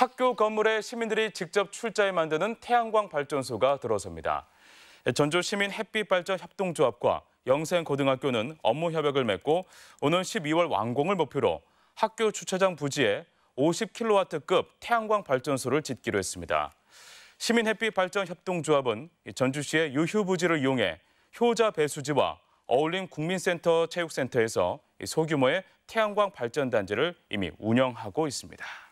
학교 건물에 시민들이 직접 출자해 만드는 태양광 발전소가 들어섭니다. 전주 시민 햇빛 발전 협동조합과 영생 고등학교는 업무 협약을 맺고 오는 12월 완공을 목표로 학교 주차장 부지에 50kW급 태양광 발전소를 짓기로 했습니다. 시민 햇빛 발전 협동조합은 전주시의 유휴 부지를 이용해 효자 배수지와 어울림 국민센터 체육센터에서 소규모의 태양광 발전 단지를 이미 운영하고 있습니다.